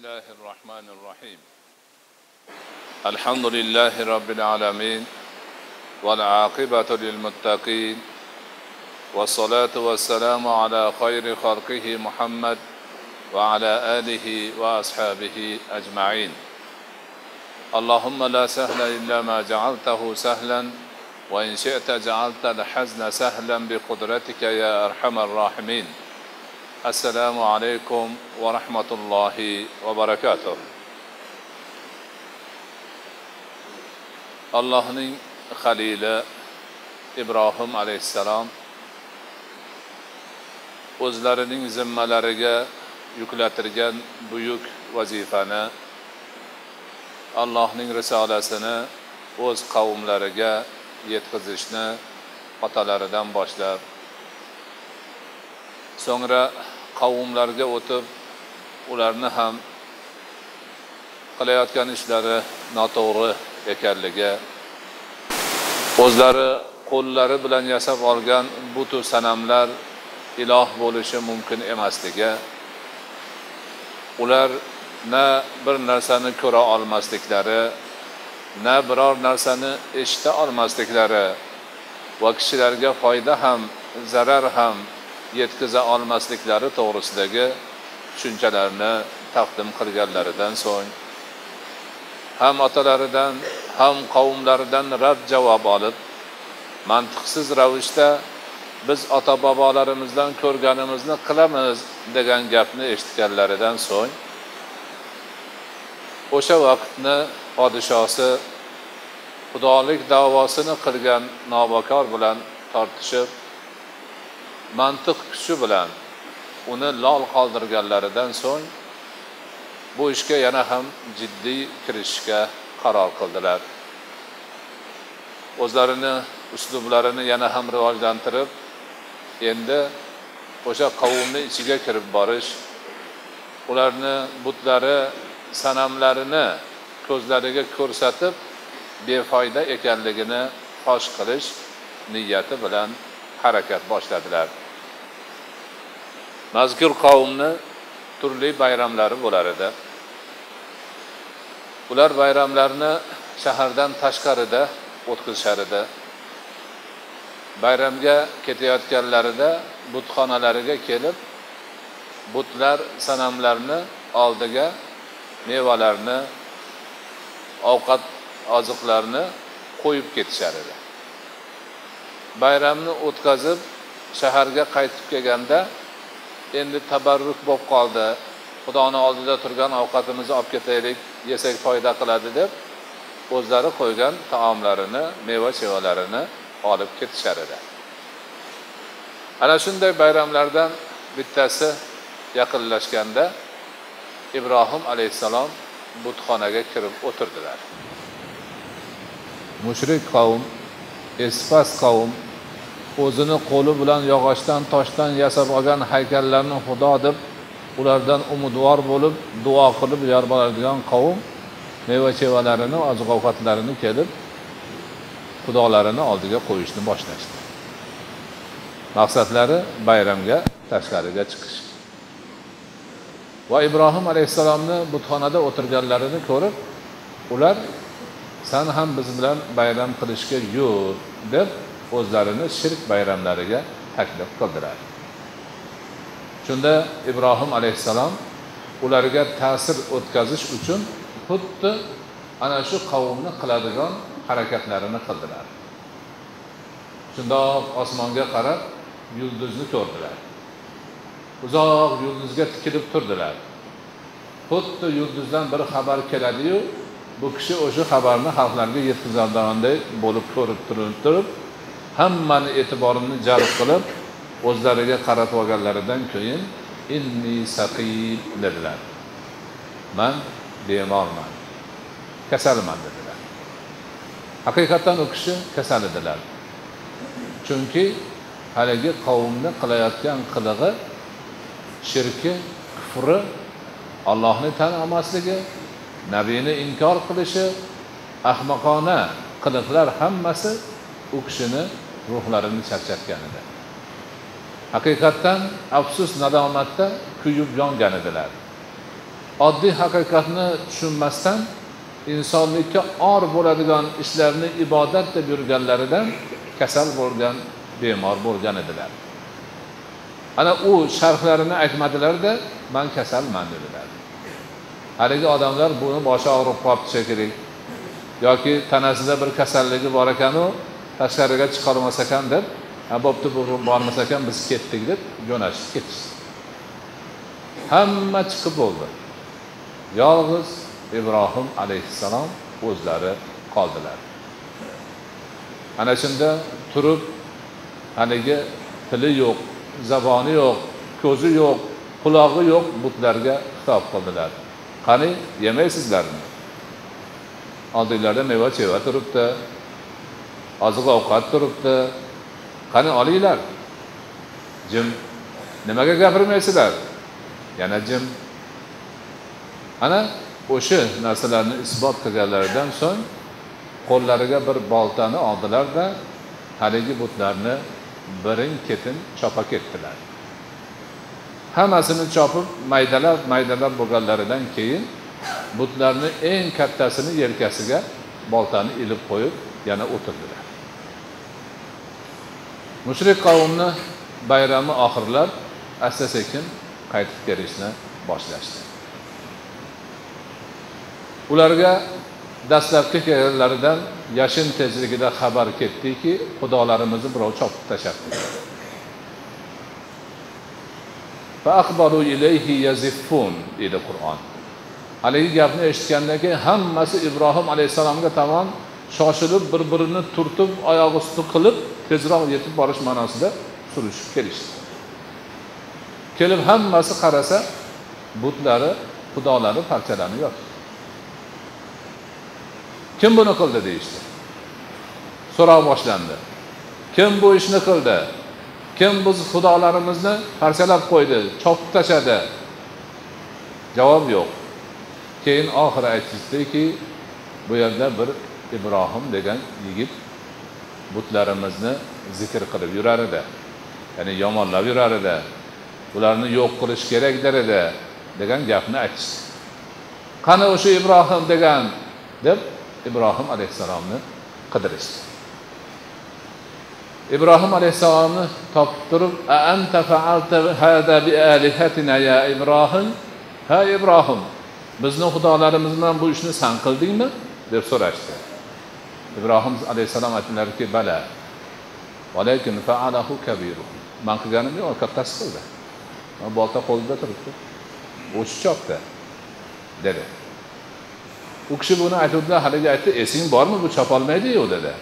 الله الرحمن الرحيم الحمد لله رب العالمين والعاقبة للمتقين والصلاة والسلام على خير خلقه محمد وعلى آله وأصحابه أجمعين اللهم لا سهل إلا ما جعلته سهلا وإن شئت جعلت الحزن سهلا بقدرتك يا أرحم الراحمين assalomu alaykum va rahmatullohi va barakatuh. Allohning halili ibrohim alayhissalom o'zlarining zimmalariga yuklatilgan buyuk vazifani allohning risolasini o'z qavmlariga yetkazishni otalaridan boshlab so'ngra qavmlarga o'tib ularni ham qilayotgan ishlari noto'g'ri ekanligi o'zlari qo'llari bilan yasab olgan butu sanamlar iloh bo'lishi mumkin emasligi ular na bir narsani ko'ra olmasliklari na biror narsani eshita olmasliklari va kishilarga foyda ham zarar ham yetkaza olmasliklari to'g'risidagi tushunchalarni taqdim qilganlaridan so'ng ham otalaridan ham qavmlaridan rad javob olib mantiqsiz ravishda biz ota bobolarimizdan ko'rganimizni qilamiz degan gapni eshitganlaridan so'ng o'sha vaqtni podshosi xudolik davosini qilgan nobokor bilan tortishib mantiq kuchi bilan uni lol qoldirganlaridan so'ng bu ishga yana ham jiddiy kirishishga qaror qildilar. O'zlarini uslublarini yana ham rivojlantirib endi o'sha qavmni ichiga kirib borish ularni butlari sanamlarini ko'zlariga ko'rsatib befoyda ekanligini fosh qilish niyati bilan harakat boshladilar. Mazkur qavmni turli bayramlari bo'lar edi. Ular bayramlarni shahardan tashqarida o'tkazishar edi. Bayramga ketayotganlarida butxonalariga kelib butlar sanamlarni oldiga mevalarni ovqat oziqlarni qo'yib ketishar edi. Bayramni o'tkazib shaharga qaytib kelganda endi tabarruk bo'lib qoldi. Xudoni oldida turgan ovqatimizni olib ketaylik yesak foyda qiladi deb o'zlari qo'ygan taomlarini meva chevalarini olib ketishar edi. Ana shunday bayramlardan bittasi yaqinlashganda ibrohim alayhissalom butxonaga kirib o'tirdilar. Mushrik qavm espas qavm o'zini qo'li bilan yog'ochdan toshdan yasab olgan haykallarni xudo deb ulardan umidvor bo'lib duo qilib yorboradigan qavm meva chevalarini oziq ovqatlarini kelib xudolarini oldiga qo'yishni boshlashdi. Maqsadlari bayramga tashqariga chiqish. Va ibrohim alayhissalomni butxonada o'tirganlarini ko'rib ular san ham biz bilan bayram qilishga yur deb o'zlarini shirk bayramlariga taklif qildilar. Shunda ibrohim alayhissalom ularga ta'sir o'tkazish uchun xuddi ana shu qavmni qiladigan harakatlarini qildilar. Shundoq osmonga qarab yulduzni ko'rdilar. Uzoq yulduzga tikilib turdilar. Xuddi yulduzdan bir xabar keladiyu bu kishi o'sha xabarni xalqlarga yetkazadiganday bo'lib ko'rib turib turib hammani e'tiborini jalb qilib o'zlariga qaratib olganlaridan keyin inni saqib dedilar. Man bemorman kasalman dedilar. Haqiqatdan u kishi kasal edilar. Chunki haligi qavmni qilayotgan qilig'i shirki kufri ollohni tan olmasligi nabiyni inkor qilishi ahmoqona qiliqlar hammasi u kishini ruhlarini charchatgan edi. Haqiqatdan afsus nadomatda kuyib yongan edilar. Oddiy haqiqatni tushunmasdan insonlikka or bo'ladigan ishlarni ibodat deb yurganlaridan kasal bo'lgan bemor bo'lgan edilar. Ana u sharhlarini aytmadilarda man kasalman dedilar. Haligi odamlar buni boshi og'rib qolibdi shekilli. Yoki tanasida bir kasalligi bor ekanu tashqariga chiqolmas ekan deb ha bo'pti bu bormas ekan biz ketdik deb jo'nashib ketishdi. Hamma chiqib bo'ldi. Yolg'iz ibrohim alayhissalom o'zlari qoldilar. Ana shunda turib haligi tili yo'q zaboni yo'q ko'zi yo'q qulog'i yo'q butlarga xitob qildilar. Qani yemaysizlarmi oldinglarda meva cheva turibdi oziq ovqat turibdi qani olinglar jim nimaga gapirmaysizlar yana jim ana o'sha narsalarni isbot qilganlaridan so'ng qo'llariga bir boltani oldilarda haligi butlarni birin ketin chopa ketdilar. Hammasini chopib maydalab maydalab bo'lganlaridan keyin butlarni eng kattasini yelkasiga boltani ilib qo'yib yana o'tirdilar. Mushrik qavmni bayrami oxirlab asta sekin qaytib kelishni boshlashdi. Ularga dastlabki kelganlaridan yashin tezligida xabar ketdiki xudolarimizni birov chopib tashlabdi deydi qur'on haligi gapni eshitgandan keyin hammasi ibrohim alayhissalomga tomon shoshilib bir birini turtib oyoq usti qilib tezroq yetib borish ma'nosida surishib kelishdi. Kelib hammasi qarasa butlari xudolari parchalanib yotibdi kim buni qildi deyishdi. So'roq boshlandi. Kim bu ishni qildi? Kim biz xudolarimizni parchalab qo'ydi chopib tashladi? Javob yo'q. Keyin oxiri aytishdiki bu yerda bir ibrohim degan yigit butlarimizni zikr qilib yurar edi. Ya'ni yomonlab yurar edi. Ularni yo'q qilish kerak der edi degan gapni aytishdi. Qani o'sha ibrohim degan? deb ibrohim alayhissalomni qidirishdi. Ibrohim alayhissalomni topib turib anta faalta hada bi alihatina ya ibrohim ha ibrohim bizni xudolarimiz bilan bu ishni san qildingmi deb so'rashdi ibrohim alayhissalom aytdilarki bala valakin faalahu kabiru man qilganim yo'q kattasi qildi. Bolta qo'lida turibdi. O'shi chopdi dedi. U kishi buni aytuvdilar haligi aytdi esing bormi bu chopolmaydiyu dedi.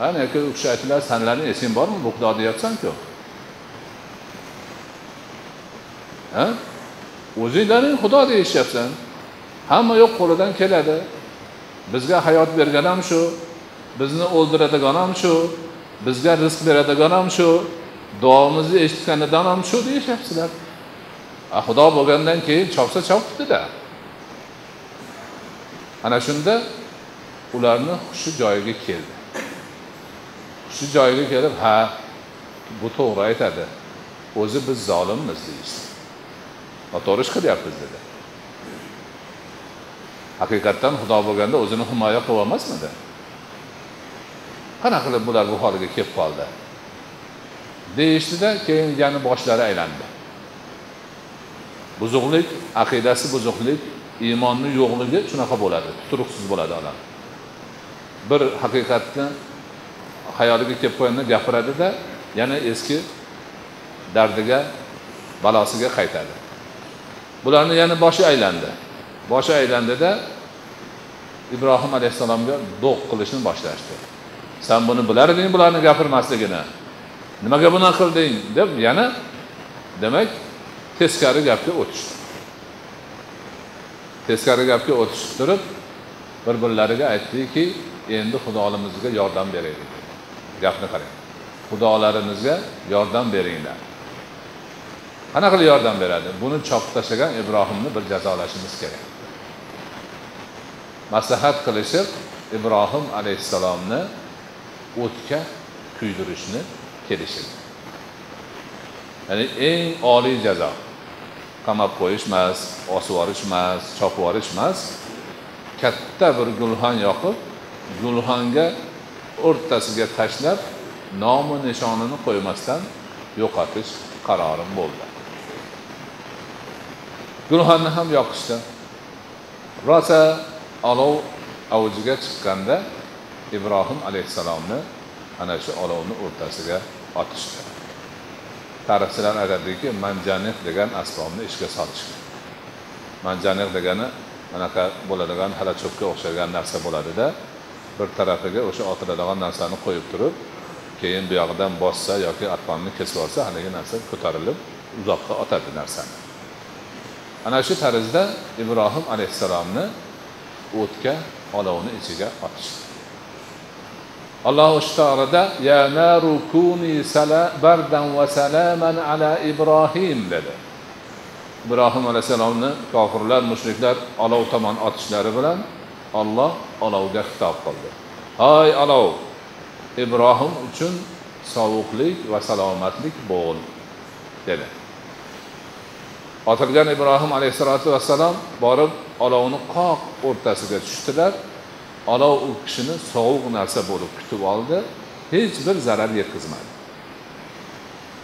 Ana u kishi aytdilar sanlarni esing bormi bu xudo deyapsanku ha o'zinglaring xudo deyishyapsan hamma yo'q qo'lidan keladi bizga hayot bergan ham shu bizni o'ldiradigan ham shu bizga rizq beradigan ham shu duomizni eshitganidan ham shu deyishyapsizlar a xudo bo'lgandan keyin chopsa chopibdida ana shunda ularni hushi joyiga keldi shu joyiga kelib ha bu to'g'ri aytadi. O'zi biz zolimmiz deyishdi noto'g'ri ish qilyapmiz dedi. Haqiqatdan xudo bo'lganda o'zini himoya qilib olmasmidi? Qanaqa qilib bular bu holga kelib qoldi? Deyishdida keyin yana boshlari aylandi. Buzuqlik aqidasi buzuqlik iymonni yo'qligi shunaqa bo'ladi tuturuqsiz bo'ladi odam. Bir haqiqatni xayoliga kelib qo'yganda gapiradida yana eski dardiga balosiga qaytadi. Bularni yana boshi aylandi. Boshi aylandida ibrohim alayhissalomga do'q qilishni boshlashdi. San buni bilarding bularni gapirmasligini. Nimaga bunaqa qilding? deb yana demak teskari gapga o'tishdi. Teskari gapga o'tishib turib bir birlariga aytdiki endi xudolimizga yordam beraylik. Gapni qarang. Xudolarimizga yordam beringlar. Qanaqa qilib yordam beradi? Buni chopib tashlagan ibrohimni bir jazolashimiz kerak. Maslahat qilishib ibrohim alayhissalomni o'tga kuydirishni kelishildi ya'ni eng oliy jazo. Qamab qo'yish emas osib yuborish emas chopib yuborish emas katta bir gulxan yoqib gulxanga o'rtasiga tashlab nomi nishonini qo'ymasdan yo'qotish qarorim bo'ldi. Gulxanni ham yoqishdi. Rosa olov avjiga chiqqanda ibrohim alayhissalomni ana shu olovni o'rtasiga otishdi. Tarixchilar aytadiki manjaniq degan asbobni ishga solishgan manjaniq degani anaqa bo'ladigan halacho'pga o'xshagan narsa bo'ladida bir tarafiga o'sha otiladigan narsani qo'yib turib keyin bu yog'idan bossa yoki arqonni kesib olsa haligi narsa ko'tarilib uzoqqa otadi narsani. Ana shu tarzda ibrohim alayhissalomni o'tga olovni ichiga otishdi. Alloh taolada ya naru kuni bardan va salaman ala ibrohim dedi. Ibrohim alayhissalomni kofirlar mushriklar olov tomon otishlari bilan olloh olovga xitob qildi. Hoy olov ibrohim uchun sovuqlik va salomatlik bo'l dedi. Otilgan ibrohim alayhissalotu vassalom borib olovni qoq o'rtasiga tushdilar. Olov u kishini sovuq narsa bo'lib kutib oldi hech bir zarar yetkazmadi.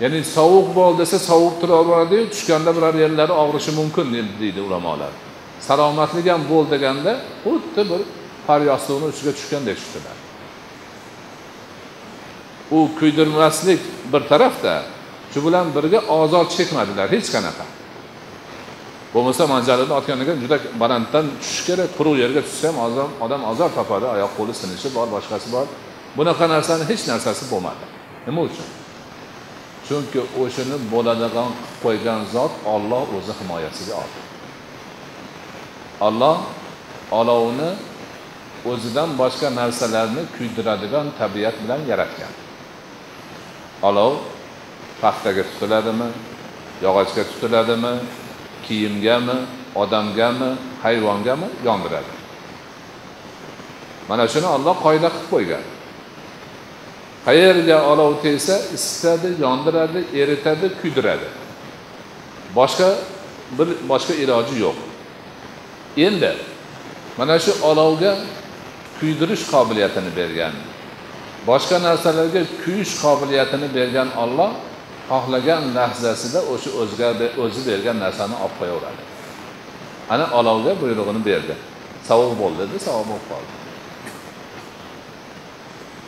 Ya'ni sovuq bo'l desa sovuq turaveradiyu tushganda biror yerlari og'rishi mumkin deydi ulamolar. Salomatlik ham bo'l deganda xuddi bir faryosuvni ustiga tushgandek tushdilar u kuydirmaslik bir tarafda shu bilan birga ozor chekmadilar hech qanaqa. Bo'lmasa manjalini otgandan keyin juda balanddan tushish kerak quruq yerga tushsa ham odam odam ozor topadi oyoq qo'li sinishi bor boshqasi bor. Bunaqa narsani hech narsasi bo'lmadi. Nima uchun? Chunki o'shani bo'ladigan qilib qo'ygan zot olloh o'zi himoyasiga oldi. Alloh olovni o'zidan boshqa narsalarni kuydiradigan tabiat bilan yaratgan. Olov paxtaga tutiladimi yog'ochga tutiladimi kiyimgami odamgami hayvongami yondiradi. Mana shuni olloh qoida qilib qo'ygan. Qayerga olov tegsa isitadi yondiradi eritadi kuydiradi. Boshqa bir boshqa iloji yo'q. Endi mana shu olovga kuydirish qobiliyatini bergan boshqa narsalarga kuyish qobiliyatini bergan olloh xohlagan lahzasida o'sha o'ziga o'zi bergan narsani olib qo'yaveradi. Ana olovga buyrug'ini berdi. Sovuq bo'ldi dedi sovuq bo'lib qoldi.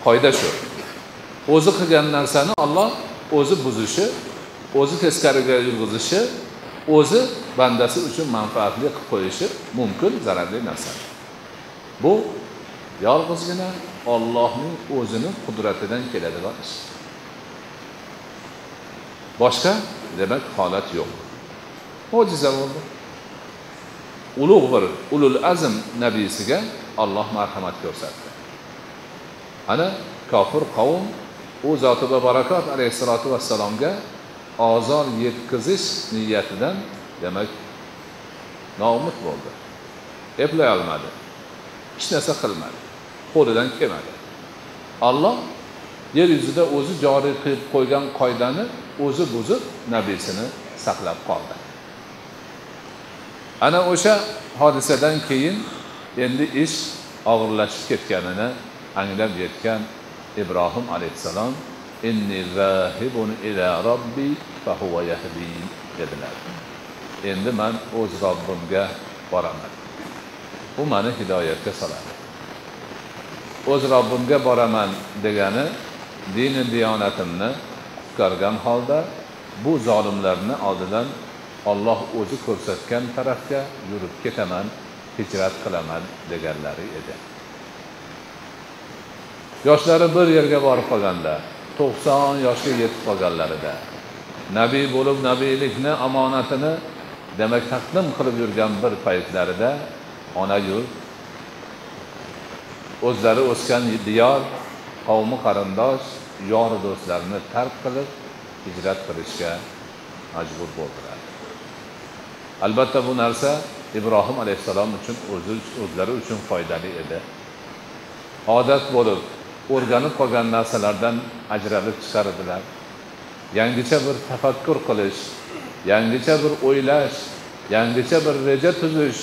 Qoida shu. O'zi qilgan narsani olloh o'zi buzishi o'zi teskariga yurg'izishi o'zi bandasi uchun manfaatli qilib qo'yishi mumkin zararli narsa. Bu yolg'izgina ollohning o'zini qudratidan keladigan ish. Boshqa demak holat yo'q. Mo'jiza bo'ldi. Ulug' bir ulul azm nabiysiga olloh marhamat ko'rsatdi. Ana kofir qavm u zoti va barakot alayhissalotu vassalomga ozor yetkazish niyatidan demak noumid bo'ldi. Eplay olmadi. Hech narsa qilmadi. Qo'lidan kelmadi. Olloh yer yuzida o'zi joriy qilib qo'ygan qoidani o'zi buzib nabiysini saqlab qoldi. Ana o'sha hodisadan keyin endi ish og'irlashib ketganini anglab yetgan ibrohim alayhissalom inni zahibun ila robbi fahuva yahdin dedilar endi man o'z robbimga boraman. U mani hidoyatga soladi. O'z robbimga boraman degani dini diyonatimni qutqargan holda bu zolimlarni oldidan olloh o'zi ko'rsatgan tarafga yurib ketaman hijrat qilaman deganlari edi. Yoshlari bir yerga borib qolganda to'qson yoshga yetib qolganlarida. Nabiy bo'lib nabiylikni omonatini demak taqdim qilib yurgan bir paytlarida ona yurt o'zlari o'sgan diyor qavmi qarindosh yor do'stlarini tark qilib hijrat qilishga majbur bo'ldilar. Albatta bu narsa ibrohim alayhissalom uchun o'zi o'zlari uchun foydali edi. Odat bo'lib o'rganib qolgan narsalardan ajralib chiqar edilar yangicha bir tafakkur qilish yangicha bir o'ylash yangicha bir reja tuzish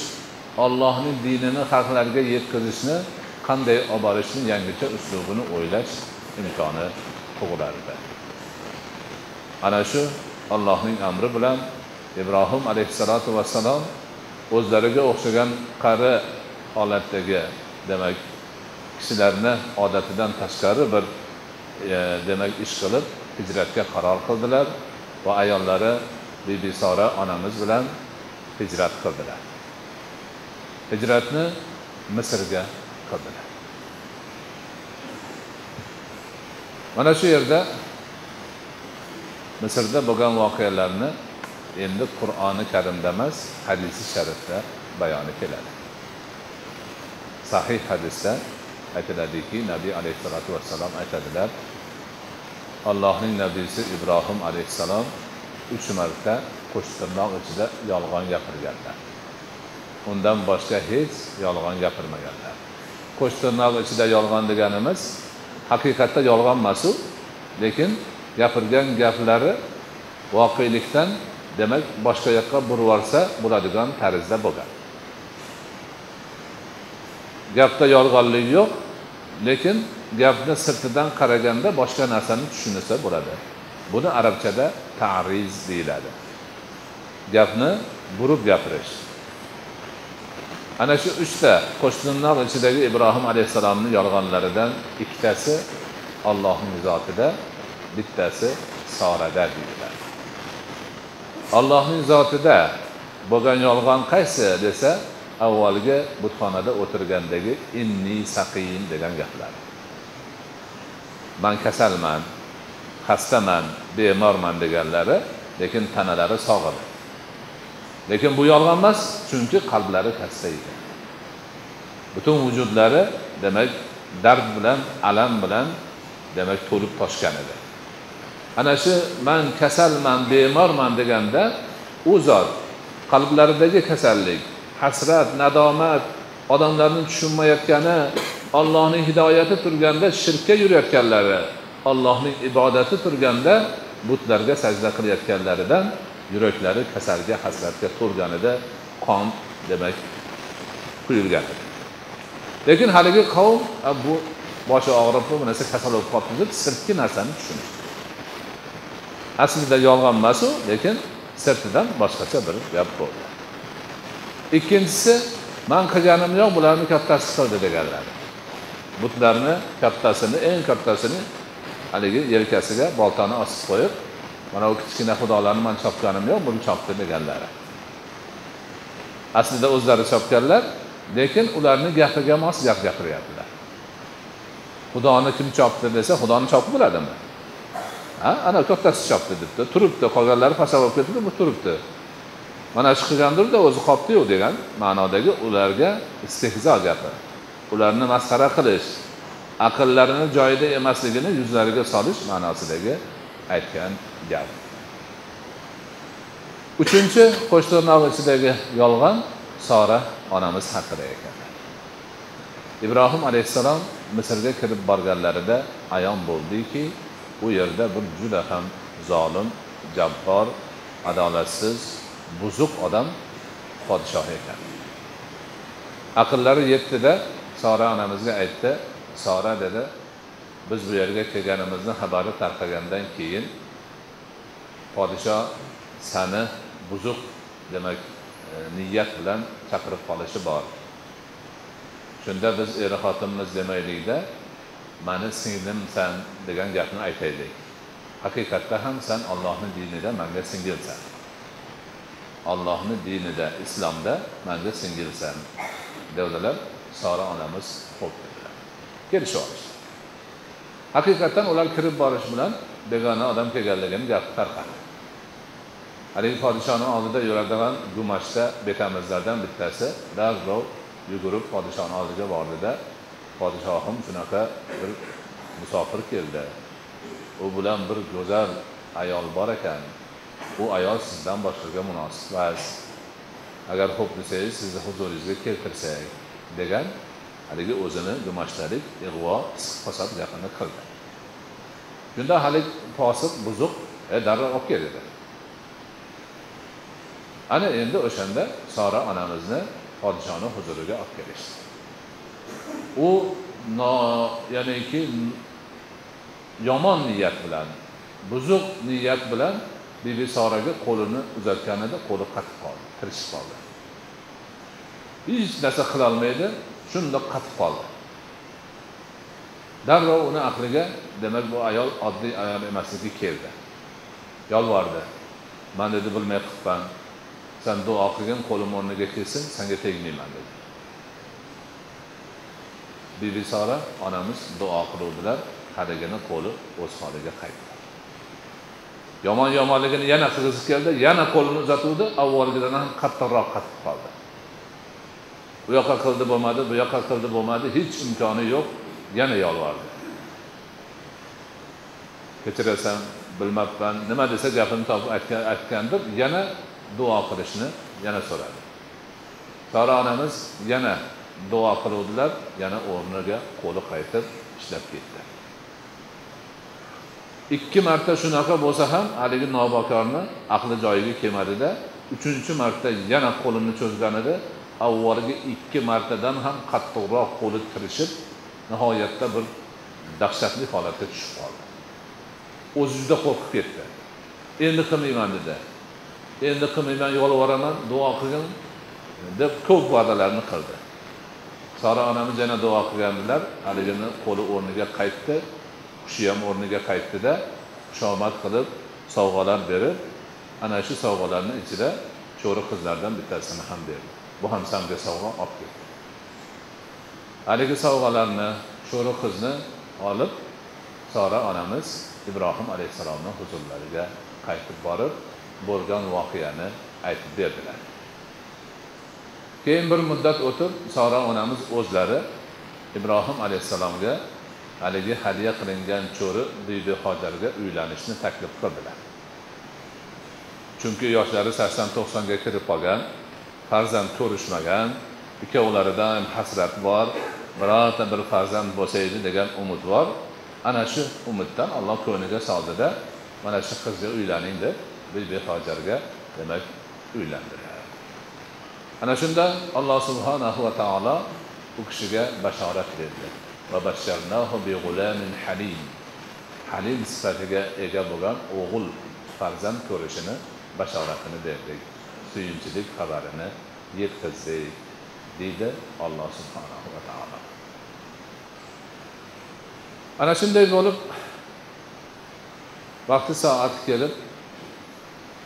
ollohning dinini xalqlarga yetkazishni qanday olib borishni yangicha uslubini o'ylash imkoni tug'ilardi ana shu allohning amri bilan ibrohim alayhissalotu vassalom o'zlariga o'xshagan qari holatdagi demak kishilarni odatidan tashqari bir e, demak ish qilib hijratga qaror qildilar va ayollari bibi sora onamiz bilan hijrat qildilar. Hijratni misrga qildilar. Mana shu yerda misrda bo'lgan voqealarni endi qur'oni karimda emas hadisi sharifda bayoni keladi. Sahih hadisda aytiladiki nabiy alayhissalotu vassalom aytadilar allohning nabiysi ibrohim alayhissalom uch marta qo'shtirnoq ichida yolg'on gapirganlar. Undan boshqa hech yolg'on gapirmaganlar. Qo'shtirnoq ichida yolg'on deganimiz haqiqatda yolg'on emas lekin gapirgan gaplari voqelikdan demak boshqa yoqqa burvorsa bo'ladigan tarzda bo'lgan. Gapda yolg'onlik yo'q lekin gapni sirtidan qaraganda boshqa narsani tushunsa bo'ladi. Buni arabchada tariz deyiladi. Gapni burib gapirish. Ana shu uchta qo'shnilar ichidagi ibrohim alayhissalomni yolg'onlaridan ikkitasi ollohni zotida bittasi sorada deyiladi. Ollohning zotida bo'lgan yolg'on qaysi desa avvalgi butxonada o'tirgandagi inni saqiyin degan gaplar. Man kasalman xastaman bemorman deganlari lekin tanalari sog' edi lekin bu yolg'on emas chunki qalblari kasta edi butun vujudlari demak dard bilan alam bilan demak to'lib toshgan edi. Ana shu man kasalman bemorman deganda u zot qalblaridagi kasallik hasrat nadomat odamlarni tushunmayotgani ollohning hidoyati turganda shirkka yurayotganlari ollohning ibodati turganda butlarga sajda qilayotganlaridan yuraklari kasalga hasratga to'lganida qon demak quyilgan. Lekin haligi qavm bu boshi og'ribmi bu narsa kasal bo'lib qolibdi deb sirtki narsani tushunishdi. Aslida yolg'on emas u lekin sirtidan boshqacha bir gap bo'ldi. Ikkinchisi man qilganim yo'q bularni kattasi qildi deganlar butlarni kattasini eng kattasini haligi yelkasiga boltani osib qo'yib mana bu kichkina xudolarni man chopganim yo'q buni chopdi deganlari aslida o'zlari chopganlar lekin ularni gapiga mos gap gapiryaptilar. Xudoni kim chopdi desa xudoni chopib bo'ladimi? Ha ana kattasi chopdi debdi. Turibdi qolganlari pasa bo'lib ketdi bu turibdi. Mana shu qilgandirda o'zi qolibdiyu degan ma'nodagi ularga istehzo gapi. Ularni masxara qilish aqllarini joyida emasligini yuzlariga solish ma'nosidagi aytgan gap. Uchinchi qo'sh tirnoq ichidagi yolg'on sora onamiz haqida ekan. Ibrohim alayhissalom misrga kirib borganlarida ayon bo'ldiki u yerda bir juda ham zolim jabbor adolatsiz buzuq odam podshoh ekan. Aqllari yetdida sora onamizga aytdi sora dedi biz bu yerga kelganimizni xabari tarqagandan keyin podshoh sani buzuq demak e, niyat bilan chaqirib qolishi bor. Shunda biz er xotinmiz demaylikda mani singlimsan degan gapni aytaylik. Haqiqatda ham san ollohni dinida manga singilsan. Ollohni dinida islomda manga singilsan dedilar sora onamiz xo'p dedilar. Kelishib olishdi haqiqatdan ular kirib borish bilan begona odam kelganligini gapi tarqadi haligi podshoni oldida yuradigan gumashda bekamizlardan bittasi darrov yugurib podshoni oldiga bordida podshohim shunaqa bir musofir keldi. U bilan bir go'zal ayol bor ekan. Bu ayol sizdan boshqaga munosib emas agar xo'p desangiz sizni huzuringizga keltirsak degan haligi o'zini gumashtalik ig'vo fasod gapini qildi shunda haligi posiq buzuq e darrov olib kel dedi. Ana endi o'shanda sora onamizni podshoni huzuriga olib kelishdi. U no ya'niki yomon niyat bilan buzuq niyat bilan bibi soraga qo'lini uzatganida qo'li qatib qoldi tirishib qoldi. Hech narsa qilolmaydi shundoq qatib qoldi. Darrov uni aqliga demak bu ayol oddiy ayol emasligi keldi. Yolvordi. Man dedi bilmay qilibman san duo qilgin qo'lim o'rniga kelsin sanga tegmayman dedi. Bibi sora onamiz duo qiluvdilar haligini qo'li o'z holiga qaytdi. Yomon yomonligini yana qilgisi keldi yana qo'lini uzatuvdi avvalgidan ham qattiqroq qatib qoldi. Bu yoqqa qildi bo'lmadi bu yoqqa qildi bo'lmadi hech imkoni yo'q yana yolvordi. Kechirasan bilmabman nima desa gapini topib aytgandir yana duo qilishni yana so'radi. Sora onamiz yana duo qiluvdilar yana o'rniga qo'li qaytib ishlab ketdi. Ikki marta shunaqa bo'lsa ham haligi nobokorni aqli joyiga kelmadida uchinchi marta yana qo'lini cho'zganida avvalgi ikki martadan ham qattiqroq qo'li tirishib nihoyatda bir dahshatli holatga tushib qoldi. O'zi juda qo'rqib ketdi. Endi qilmayman dedi. Endi qilmayman yolvoraman duo qilgin deb ko'p va'dalarni qildi. Sora onamiz yana duo qilgandilar haligini qo'li o'rniga qaytdi. Hushi ham o'rniga qaytdida xushomad qilib sovg'alar berib ana shu sovg'alarni ichida cho'ri qizlardan bittasini ham berdi. Bu ham sanga sovg'a olib ketdi. Haligi sovg'alarni cho'ri qizni olib sora onamiz ibrohim alayhissalomni huzurlariga qaytib borib bo'lgan voqeani aytib berdilar. Keyin bir muddat o'tib sora onamiz o'zlari ibrohim alayhissalomga haligi hadya qilingan cho'ri bibi hojarga uylanishni taklif qildilar. Chunki yoshlari sakson to'qsonga kirib qolgan farzand ko'rishmagan ikkovlarida ham hasrat bor birorta bir farzand bo'lsa edi degan umid bor. Ana shu umiddan alloh ko'ngliga soldida mana shu qizga uylaning deb bibi hojarga demak uylandilar. Ana shunda alloh subhanahu va taolo u kishiga bashorat berdi. Halim. Halim sifatiga ega bo'lgan o'g'il farzand ko'rishini bashoratini berdik. Suyunchilik xabarini yetkazdik deydi alloh subhanahu va taolo. Ana shunday bo'lib vaqti soati kelib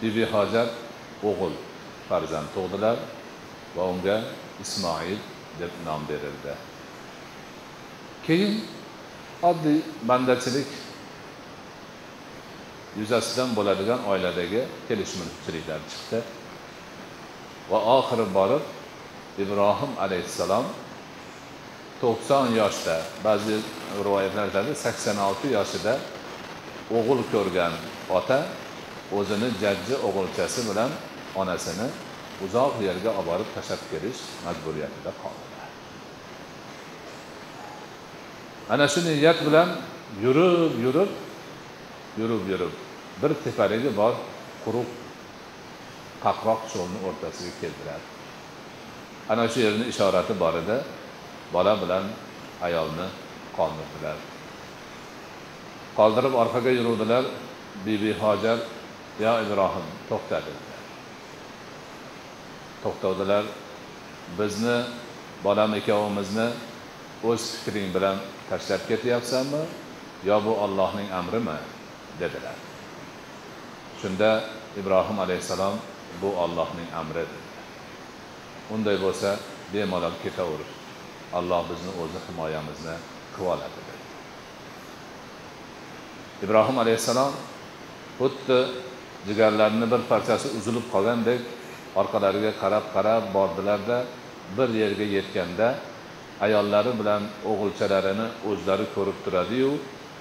bibi hojar o'g'il farzand tug'dilar va unga ismoil deb nom berildi. Keyin oddiy bandachilik. Yuzasidan bo'ladigan oiladagi kelishmovchiliklar chiqdi. Va oxiri borib ibrohim alayhissalom to'qson yoshda ba'zi rivoyatlar aytadi sakson olti yoshida o'g'il ko'rgan ota o'zini jajji o'g'ilchasi bilan onasini uzoq yerga olib borib tashlab kelish majburiyatida qoldi. Ana shu niyat bilan yurib yurib yurib yurib. Bir tepaligi bor quruq qaqroq cho'lni o'rtasiga keltiradi. Ana shu yerni ishorati bor edi. Bola bilan ayolni qoldirdilar qoldirib orqaga yuruvdilar. Bibi hojar yo ibrohim to'xta dedilar to'xtavdilar. Bizni bolam ikkovimizni o'z fikring bilan tashlab ketyapsanmi yo bu ollohning amrimi dedilar. Shunda ibrohim alayhissalom bu ollohning amri dedi unday bo'lsa bemalol ketaver alloh bizni o'zi himoyamizni qilib oladi dedi. Ibrohim alayhissalom xuddi jigarlarini bir parchasi uzilib qolgandek orqalariga qarab qarab bordilarda bir yerga yetganda ayollari bilan o'g'ilchalarini o'zlari ko'rib turadiyu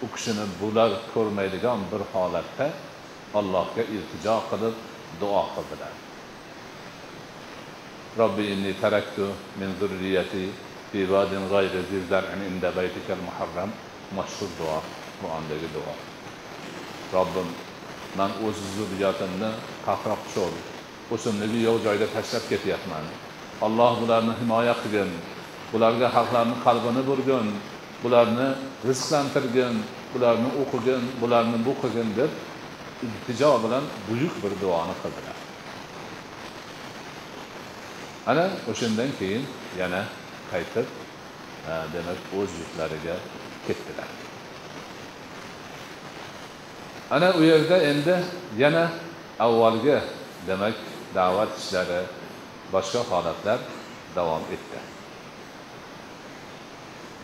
u kishini bular ko'rmaydigan bir holatda allohga iltijo qilib duo qildilar. Robbi inni taraktu min zurriyati fi vadin g'ayri zi zar'in inda baytikal muharram mashhur duo qur'ondagi duo. Robbim man o'z zurriyatimni qahroq cho'l o'simligi yo'q joyda tashlab ketyapman. Alloh bularni himoya qilgin. Bularga xalqlarni qalbini burgin bularni rizqlantirgin bularni o'qigin bularni bu qilgin deb iltijo bilan buyuk bir duoni qildilar. Ana o'shandan keyin yana qaytib e, demak o'z yurtlariga ketdilar. Ana u yerda endi yana avvalgi demak da'vat ishlari boshqa holatlar davom etdi.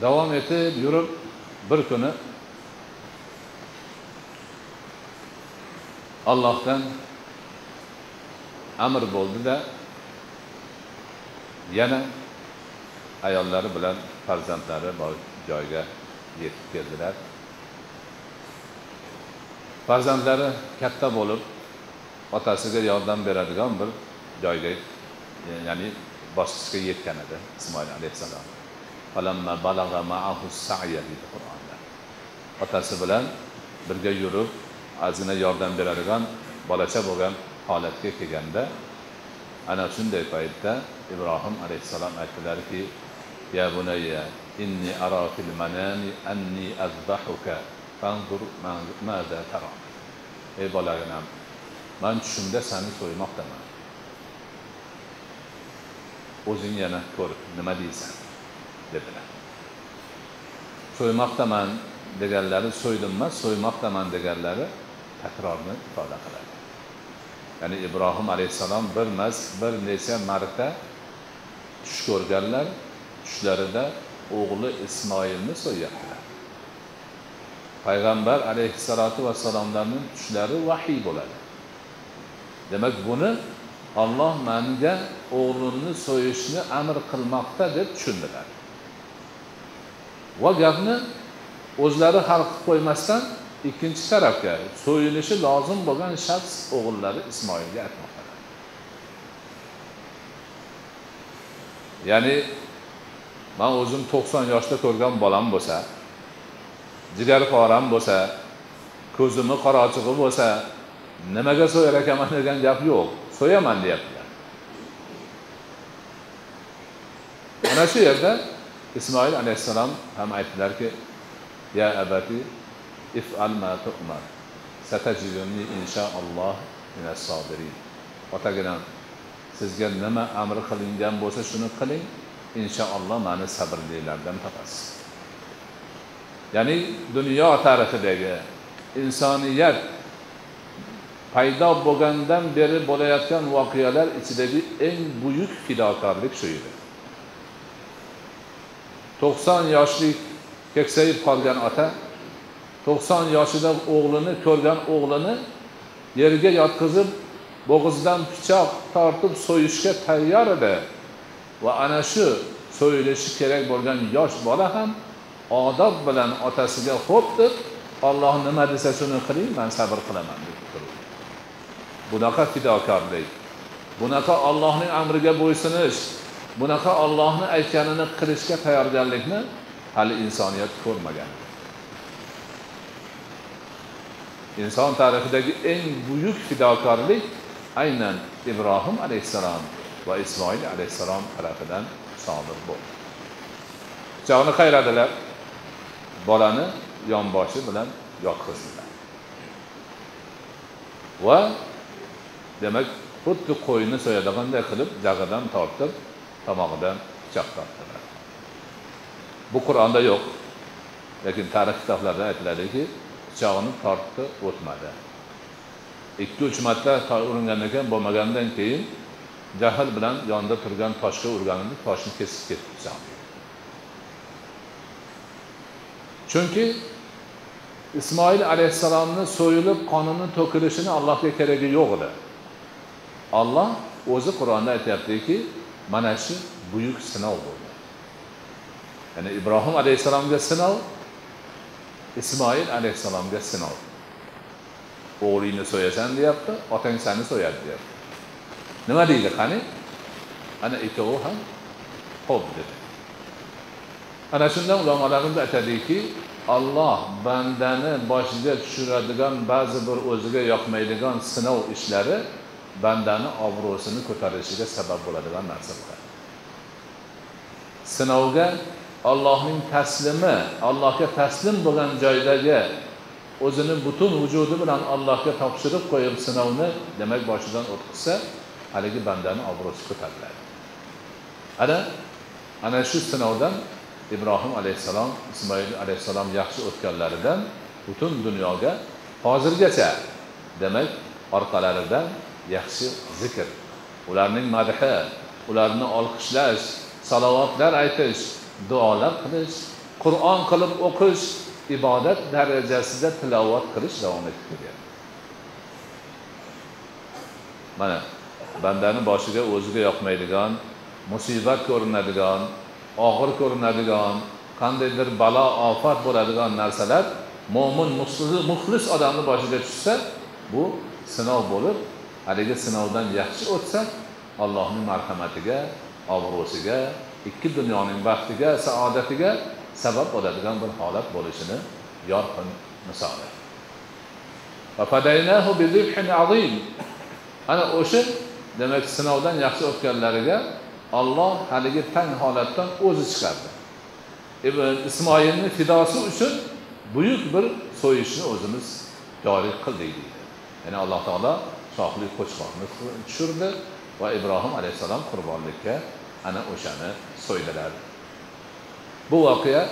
Davom etib yurib bir kuni allohdan amr bo'ldida yana ayollari bilan farzandlari bor joyga yetib keldilar. Farzandlari katta bo'lib otasiga yordam beradigan bir joyga ya'ni bosqichga yetgan edi ismoil alayhissalom. Deydi qur'onda otasi bilan birga yurib ozgina yordam beradigan bolacha bo'lgan holatga kelganda ana shunday paytda ibrohim alayhissalom aytdilarki ya bunayya inni ara fil manami anni azbahuka fanzur maza tara. Ey bolag'inam man tushimda seni so'ymoqdaman. O'zing yana ko'r nima deysan? Dedilar. So'ymoqdaman deganlari so'ydim emas so'ymoqdaman deganlari takrorni ifoda qiladi. Ya'ni ibrohim alayhissalom bir emas bir necha marta tush ko'rganlar tushlarida o'g'li ismoilni so'yyaptilar payg'ambar alayhissalotu vassalomlarni tushlari vahiy bo'ladi. Demak buni olloh manga o'g'limni so'yishni amr qilmoqda deb tushundilar. Va gapni o'zlari hal qilib qo'ymasdan ikkinchi tarafga so'yilishi lozim bo'lgan shaxs o'g'illari ismoilga aytmoqdalar ya'ni man o'zim to'qson yoshda ko'rgan bolam bo'lsa jigarporam bo'lsa ko'zimni qorochig'i bo'lsa nimaga so'yar ekanman degan gap yo'q so'yaman deyaptilar. Mana shu yerda ismoil alayhissalom ham aytdilarki ya abati if'al ma tu'mar satajiduni inshaalloh minas sobirin. Otaginam sizga nima amr qilingan bo'lsa shuni qiling inshaalloh mani sabrlilardan topasiz. Ya'ni dunyo tarixidagi insoniyat paydo bo'lgandan beri bo'layotgan voqealar ichidagi eng buyuk fidokorlik shu edi. To'qson yoshlik keksayib qolgan ota to'qson yoshida o'g'lini ko'rgan o'g'lini yerga yotqizib bo'g'izdan pichoq tortib so'yishga tayyor edi. Va ana shu so'yilishi kerak bo'lgan yosh bola ham odob bilan otasiga xo'p deb olloh nima desa shuni qiling man sabr qilaman deb turdi. Bunaqa fidokorlik bunaqa ollohning amriga bo'ysunish bunaqa ollohni aytganini qilishga tayyorgarlikni hali insoniyat ko'rmagan. Inson tarixidagi eng buyuk fidokorlik aynan ibrohim alayhissalom va ismoil alayhissalom tarafidan sodir bo'ldi. Pichoqni qayradilar bolani yonboshi bilan yotqizdilar. Va demak xuddi qo'yni so'yadiganday qilib jag'idan tortib tomog'idan pichoq tortdilar bu qur'onda yo'q lekin tarix kitoblarida aytiladiki pichog'ini tortdi o'tmadi. Ikki uch marta uringan ekan bo'lmagandan keyin jahl bilan yonida turgan toshga urganini toshni kesib ketdi pichoq. Chunki ismoil alayhissalomni so'yilib qonini to'kilishini allohga keragi yo'q edi. Olloh o'zi qur'onda aytyaptiki mana shu buyuk sinov bo'ldi. Ya'ni ibrohim alayhissalomga sinov ismoil alayhissalomga sinov. O'g'lingni so'yasan deyapti otang sani so'yadi deyapti. Nima deydi qani? Ana ikkovi ham ho'p dedi. Ana shundan ulamolarimiz aytadiki olloh bandani boshiga tushiradigan ba'zi bir o'ziga yoqmaydigan sinov ishlari bandani obro'sini ko'tarishiga sabab bo'ladigan narsa bo'ladi sinovga allohning taslimi allohga taslim bo'lgan joydagi o'zini butun vujudi bilan allohga topshirib qo'yib sinovni demak boshidan o'tkazsa haligi bandani obro'si ko'tariladi. Ana ana shu sinovdan ibrohim alayhissalom ismoil alayhissalom yaxshi o'tganlaridan butun dunyoga hozirgacha demak orqalaridan yaxshi zikr. Ularning madhi ularni olqishlash salovatlar aytish duolar qilish qur'on qilib o'qish ibodat darajasida tilovat qilish davom etib kelyapti mana bandani boshiga o'ziga yoqmaydigan musibat ko'rinadigan og'ir ko'rinadigan qandaydir balo ofat bo'ladigan narsalar mo'min muxlis odamni boshiga tushsa bu sinov bo'lib haligi sinovdan yaxshi o'tsa allohning marhamatiga obro'siga ikki dunyoning baxtiga saodatiga sabab bo'ladigan bir holat bo'lishini yorqin misoli. Ana o'sha demak sinovdan yaxshi o'tganlariga olloh haligi tang holatdan o'zi chiqardi. Ibn ismoilni fidosi uchun buyuk bir so'yishni o'zimiz joriy qildik deydi. Ya'ni alloh taolo shohli qo'chqorni tushirdi va ibrohim alayhissalom qurbonlikka ana o'shani so'ydilar. Bu voqea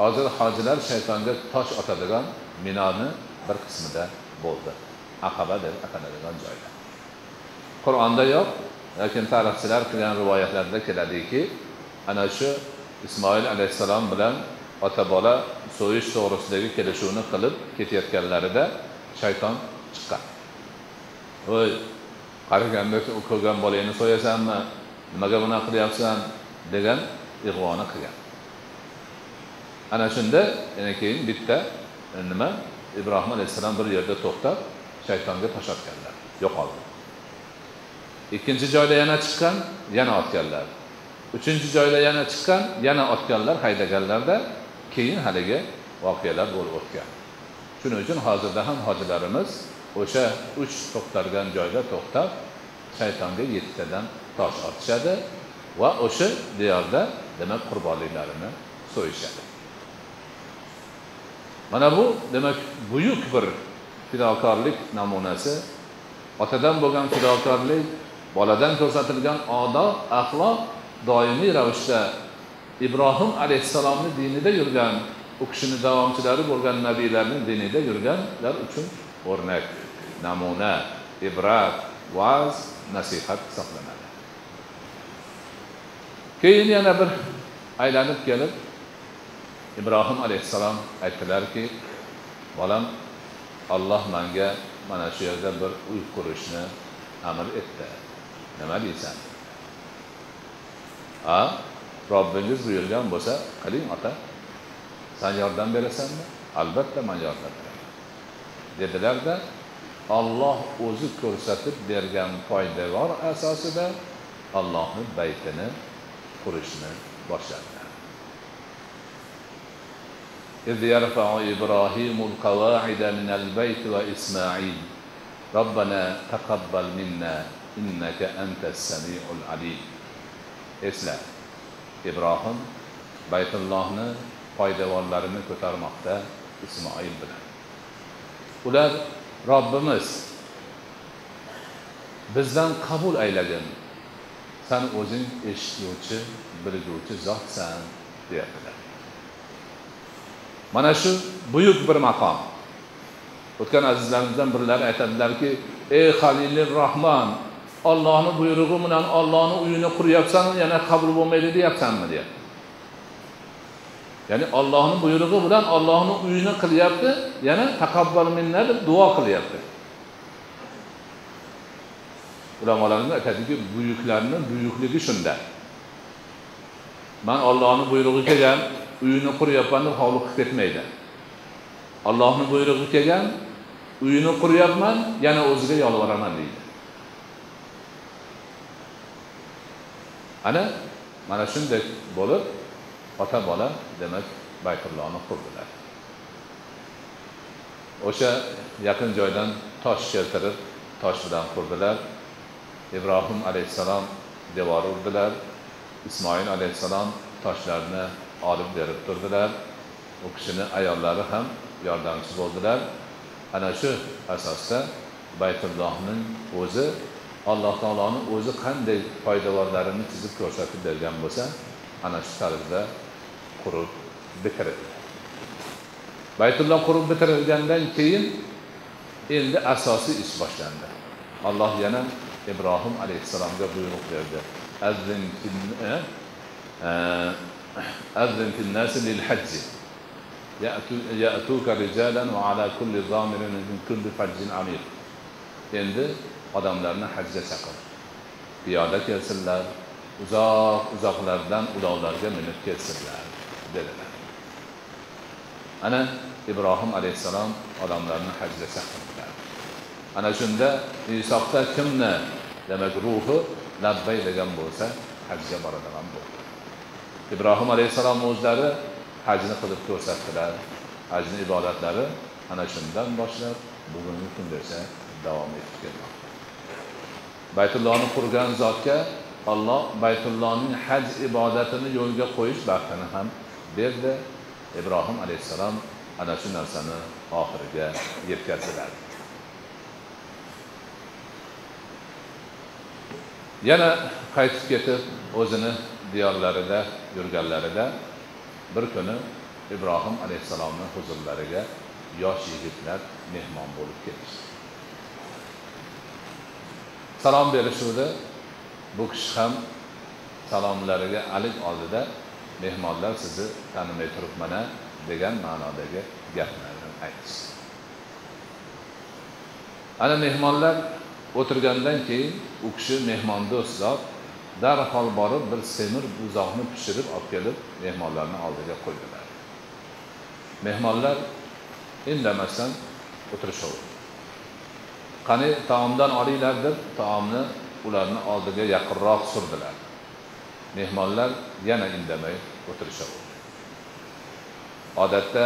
hozir hojilar shaytonga tosh otadigan minoni bir qismida bo'ldi. Aqaba deb ataladigan joyda. Qur'onda yo'q lekin tarixchilar qilgan rivoyatlarda keladiki ana shu ismoil alayhissalom bilan ota bola so'yish to'g'risidagi kelishuvni qilib ketayotganlarida shayton chiqqan. Voy qaraganda ko'rgan bolangni so'yasanmi nimaga bunaqa qilyapsan? degan ig'voni qilgan. Ana shunda yana keyin bitta e, nima? Ibrohim alayhissalom bir yerda to'xtab shaytonga tosh otganlar yo'qoldi. Ikkinchi joyda yana chiqqan yana otganlar. Uchinchi joyda yana chiqqan yana otganlar haydaganlarda keyin haligi voqealar bo'lib o'tgan. Shuning uchun hozirda ham hojilarimiz o'sha uch to'xtalgan joyda to'xtab shaytonga yettitadan tosh otishadi va o'sha diyorda demak qurbonliklarini so'yishadi. Mana bu demak buyuk bir fidokorlik namunasi. Otadan bo'lgan fidokorlik boladan ko'rsatilgan odob axloq doimiy ravishda ibrohim alayhissalomni dinida yurgan u kishini davomchilari bo'lgan nabiylarni dinida yurganlar uchun o'rnak namuna eh, ibrat va'z nasihat hisoblanadi. Keyin yana bir aylanib kelib ibrohim alayhissalom aytdilarki bolam olloh manga mana shu yerda bir uy qurishni amr etdi. Nima deysan? A robbingiz buyurgan bo'lsa qiling ota. San yordam berasanmi? Albatta man yordam beraman dedilarda olloh o'zi ko'rsatib bergan poydevor asosida allohni baytini qurishni boshladilar إذ يرفع إبراهيم القواعد من البيت وإسماعيل ربنا تقبل منا إنك أنت السميع العليم esla ibrohim baytullohni poydevorlarini ko'tarmoqda ismoil bilan ular robbimiz bizdan qabul aylagin san o'zing eshituvchi bilguvchi zotsan deyaptilar. Mana shu buyuk bir maqom. O'tgan azizlarimizdan birlari aytadilarki ey halili rohmon ollohni buyrug'i bilan ollohni uyini quryapsanmi yana qabul bo'lmaydi deyapsanmi? deyapti. Ya'ni ollohni buyrug'i bilan ollohni uyini qilyapti yana taqabbal minna deb duo qilyapti. Ulamolarimiz aytadiki buyuklarni buyukligi shunda. Man ollohni buyrug'i kelgan uyini quryapman deb hovliqib ketmaydi. Ollohni buyrug'i kelgan uyini quryapman yana o'ziga yolvoraman deydi. Ana mana shunday bo'lib ota bola demak baytullohni qurdilar o'sha yaqin joydan tosh keltirib tosh bilan qurdilar. Ibrohim alayhissalom devor urdilar. Ismoil alayhissalom toshlarni olib berib turdilar. U kishini ayollari ham yordamchi bo'ldilar. Ana shu asosda baytullohning o'zi alloh taoloni o'zi qanday poydevorlarini chizib ko'rsatib bergan bo'lsa ana shu tarzda qurib bitirildi baytulloh qurib bitirilgandan keyin endi asosiy ish boshlandi alloh yana ibrohim alayhissalomga buyruq berdi azzin أذن في الناس للحج يأتوك رجالا وعلى كل ضامر من كل فج عميق endi odamlarni hajga chaqir piyoda kelsinlar uzoq uzoqlardan ulovlarga minib kelsinlar dedilar ana ibrohim alayhissalom odamlarni hajga chaqirdilar ana shunda insofda kimni demak ruhi labbay degan bo'lsa hajga boradigan bo'ldi. Ibrohim alayhissalom o'zlari hajni qilib ko'rsatdilar. Hajni ibodatlari ana shundan boshlab bugungi kungacha davom etib kelmoqda. Baytullohni qurgan zotga olloh baytullohning haj ibodatini yo'lga qo'yish baxtini ham berdi. Ibrohim alayhissalom ana shu narsani oxiriga yetkazdilar. Yana qaytib ketib o'zini diyorlarida yurganlarida bir kuni ibrohim alayhissalomni huzurlariga yosh yigitlar mehmon bo'lib kelishdi salom berishuvdi. Bu kishi ham salomlariga alik oldida mehmonlar sizni tanimay turibman degan ma'nodagi gaplarni aytishdi ana mehmonlar o'tirgandan keyin u kishi mehmondo'st zot darhol borib bir semir buzoqni pishirib olib kelib mehmonlarni oldiga qo'ydilar. Mehmonlar indamasdan o'tirishaverdi qani taomdan olinglar deb taomni ularni oldiga yaqinroq surdilar. Mehmonlar yana indamay o'tirishadi. Odatda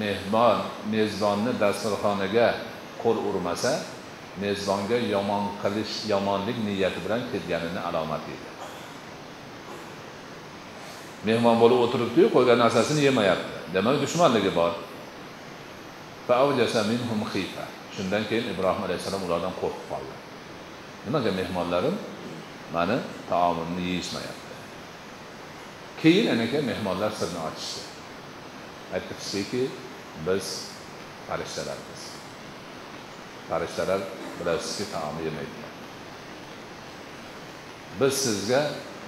mehmon mezbonni dasturxoniga qo'l urmasa mezbonga yomon qilish yomonlik niyati bilan kelganini alomati edi mehmon bo'lib o'tiribdiyu qo'ygan narsasini yemayapti. Demak dushmanligi bor. Shundan keyin ibrohim alayhissalom ulardan qo'rqib qoldi. Nimaga mehmonlarim? Mani taomimni yeyishmayapti. Keyin anaka mehmonlar sirni ochishdi aytishdiki biz farishtalarmiz farishtalar bilasizki taom yemaydilar biz sizga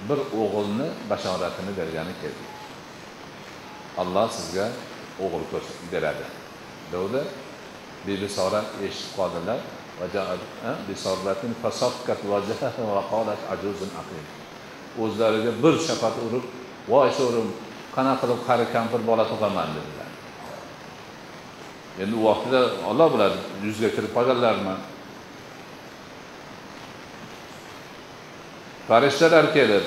bir o'g'ilni bashoratini bergani keldik alloh sizga o'g'il beradi. Degdi bibi sora eshitib qoldilar. O'zlariga bir shafat urib voy sho'rim qanaqa qilib qari kampir bola tug'aman dedilar. Endi u vaqtida olloh biladi yuzga kirib qolganlarmi? Farishtalar kelib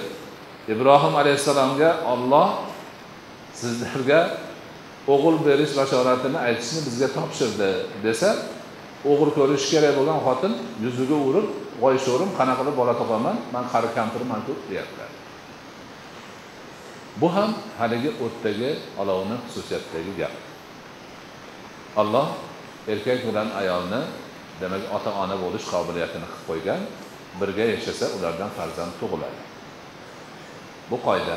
ibrohim alayhissalomga olloh sizlarga o'g'il berish bashoratini aytishni bizga topshirdi desa o'g'il ko'rishi kerak bo'lgan xotin yuziga urib voy sho'rim qanaqa qilib bola topaman man qari kampirmanku deyaptilar. Bu ham haligi o'tdagi olovni xususiyatidagi gap. Alloh erkak bilan ayolni demak ota ona bo'lish qobiliyatini qilib qo'ygan birga yashasa ulardan farzand tug'iladi. Bu qoida.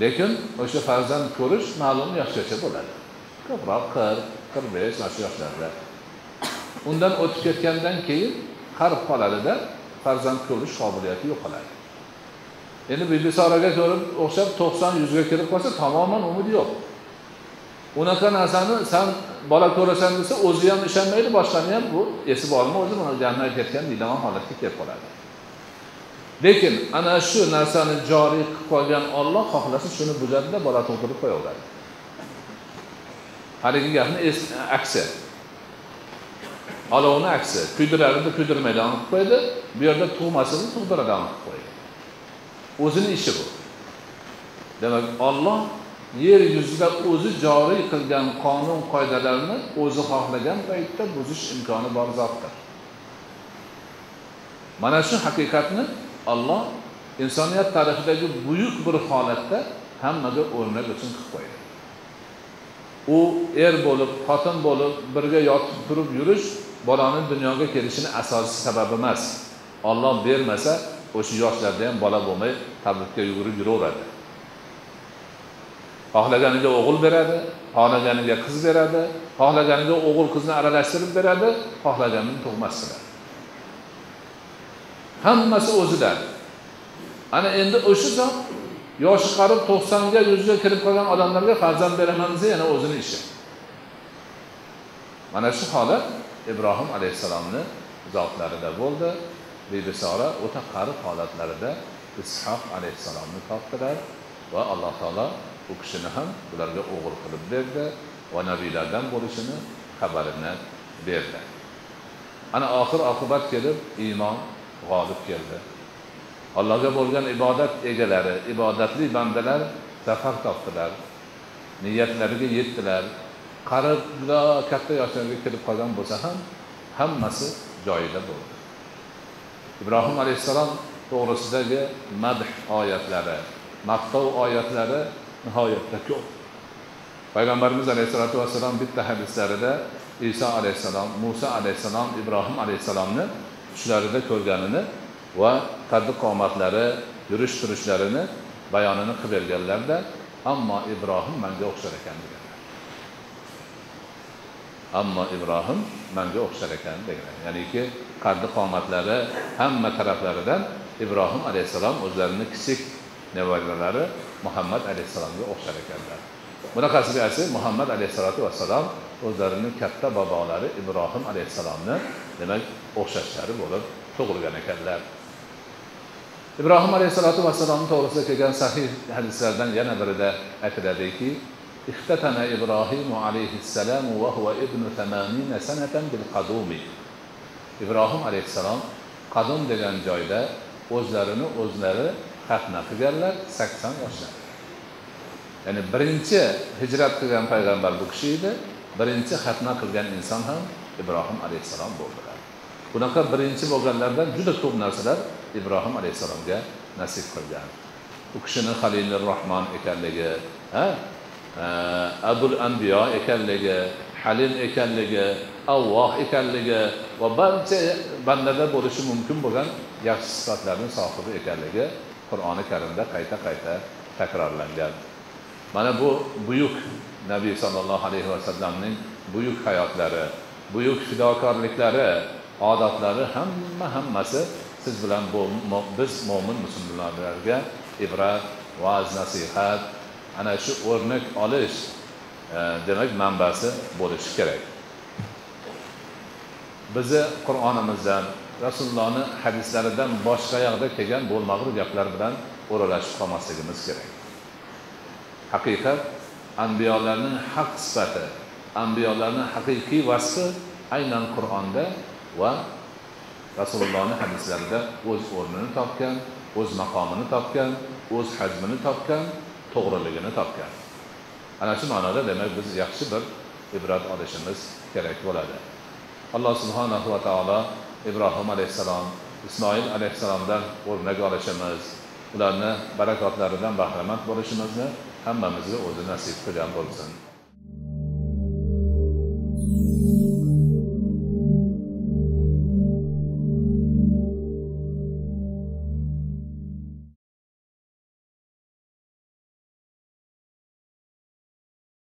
Lekin o'sha farzand ko'rish ma'lum yoshgacha bo'ladi. Ko'proq qirq qirq besh mana shu yoshlarda. Undan o'tib ketgandan keyin qarib qoladida farzand ko'rish qobiliyati yo'qoladi. Endi bibisoraga ko'rib o'xshab to'qson yuzga kirib qolsa tamoman umid yo'q. Unaqa narsani san bola ko'rasan desa o'zi ham ishonmaydi boshqani ham bu esi bormi o'zi buni jannatga ketgan deydigan holatga kelib qoladi. Lekin ana shu narsani joriy qilib qo'ygan olloh xohlasa shuni buzadida bola tug'dirib qo'yaveradi haligi gapni aksi. Olovni aksi. Kuydirardi kuydirmaydigan qilib qo'ydi bu yerda tug'masini tug'diradigan qilib qo'ydi o'zini ishi bu. Demak olloh yer yuzida o'zi joriy qilgan qonun qoidalarni o'zi xohlagan paytda buzish imkoni bor zotdir. Mana shu haqiqatni olloh insoniyat tarixidagi buyuk bir holatda hammaga o'rnak uchun qilib qo'ydi. U er bo'lib xotin bo'lib birga yotib turib yurish bolani dunyoga kelishini asosiy sababi emas. Olloh bermasa o'sha yoshlarda ham bola bo'lmay tabibga yugurib yuraveradi. Xohlaganiga o'g'il beradi xohlaganiga qiz beradi xohlaganiga o'g'il qizni aralashtirib beradi xohlaganini tug'masdilar hammasi o'zidan ana endi o'sha zot yoshi qarib to'qsonga yuzga kirib qolgan odamlarga farzand beraman desa yana o'zini ishi. Mana shu holat ibrohim alayhissalomni zotlarida bo'ldi. Bibi sora o'ta qari holatlarida ishoq alayhissalomni topdilar va alloh taolo u kishini ham ularga o'g'il qilib berdi va nabiylardan bo'lishini xabarini berdi. Ana oxir oqibat kelib iymon g'olib keldi. Allohga bo'lgan ibodat egalari ibodatli bandalar zafar topdilar niyatlariga yetdilar. Qarib katta yoshlarga kirib qolgan bo'lsa ham hammasi joyida bo'ldi. Ibrohim alayhissalom to'g'risidagi madh oyatlari maqtov oyatlari nihoyatda ko'p. Payg'ambarimiz alayhissalotu vassalom bitta hadislarida iso alayhissalom muso alayhissalom ibrohim alayhissalomni tushlarida ko'rganini va qaddi qomatlari yurish turishlarini bayonini qilib berganlarda ammo ibrohim manga o'xshar ekan deganlar ammo ibrohim manga o'xshar ekan deganlar ya'niki qaddi qomatlari hamma taraflaridan ibrohim alayhissalom o'zlarini kichik nevaralari muhammad alayhissalomga o'xshar ekanlar bunaqasiga aytsak muhammad alayhissalotu vassalom o'zlarini katta bobolari ibrohim alayhissalomni demak o'xshashlari bo'lib tug'ilgan ekanlar ibrohim alayhissalotu vassalomni to'g'risida kelgan sahih hadislardan yana birida aytiladiki اختتن إبراهيم عليه السلام وهو ابن ثمانين سنة بالقدوم ibrohim alayhissalom qadum degan joyda o'zlarini o'zlari xatna qilganlar sakson yoshlar. Ya'ni birinchi hijrat qilgan payg'ambar bu kishi edi birinchi xatna qilgan inson ham ibrohim alayhissalom bo'ldilar. Bunaqa birinchi bo'lganlardan juda ko'p narsalar ibrohim alayhissalomga nasib qilgan. U kishini halilur rohmon ekanligi ha? Abul anbiyo ekanligi halim ekanligi Alloh ekanligi va barcha bandada bo'lishi mumkin bo'lgan yaxshi sifatlarni sohibi ekanligi qur'oni karimda qayta qayta takrorlangan. Mana bu buyuk nabiy sollallohu alayhi vasallamning buyuk hayotlari buyuk fidokorliklari odatlari hamma hammasi siz bilan biz mo'min musulmonlarga ibrat va'z nasihat ana shu o'rnak olish eh, demak manbasi bo'lishi kerak. Bizni qur'onimizdan rasulullohni hadislaridan boshqa yoqda kelgan bo'lmag'ur gaplar bilan o'ralashib qolmasligimiz kerak. Haqiqat ambiyolarning haq sifati anbiyolarning haqiqiy vasfi aynan qur'onda va rasulullohni hadislarida o'z o'rnini topgan o'z maqomini topgan o'z hajmini topgan to'g'riligini topgan. Ana shu ma'noda demak biz yaxshi bir ibrat olishimiz kerak bo'ladi. Alloh subhanahu va taolo ibrohim alayhissalom ismoil alayhissalomdan o'rnak olishimiz ularni barakotlaridan bahramand bo'lishimizni hammamizga o'zi nasib qilgan bo'lsin.